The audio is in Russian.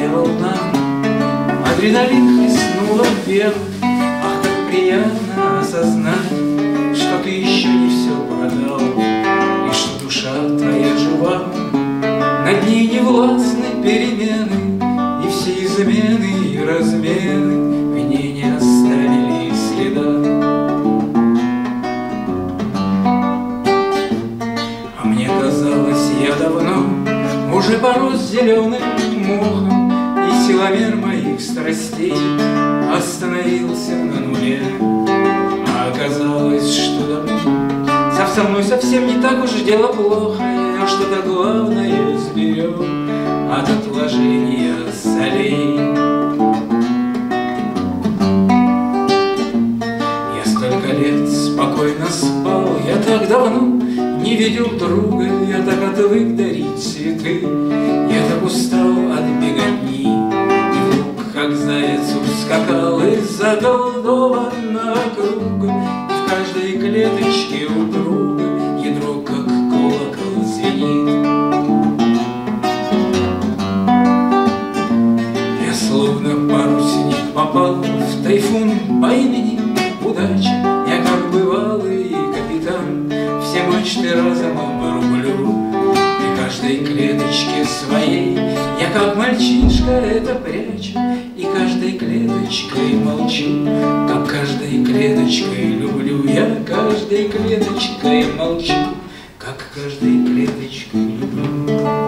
странная волна Адреналин хлестнула вверх Ах, как приятно осознать Что ты еще не все продал. И что душа твоя жива. Над ней не властны перемены И все измены и размены. В ней не оставили следа. А мне казалось, я давно Уже порос зеленым мохом. И моих страстей Остановился на нуле. А оказалось, что давно Со мной совсем не так уж дело плохо Я что-то главное сберег От отложения солей. Я столько лет спокойно спал Я так давно не видел друга, я так отвык дарить цветы, Я заколдованного круга, И в каждой клеточке у друга Ядро, как колокол, звенит. Я словно парусник попал в тайфун по имени Удача, я как бывалый капитан все мачты разом обрублю И каждой клеточке своей как мальчишка это прячу И каждой клеточкой молчу. Как каждой клеточкой люблю Я каждой клеточкой молчу. Как каждой клеточкой люблю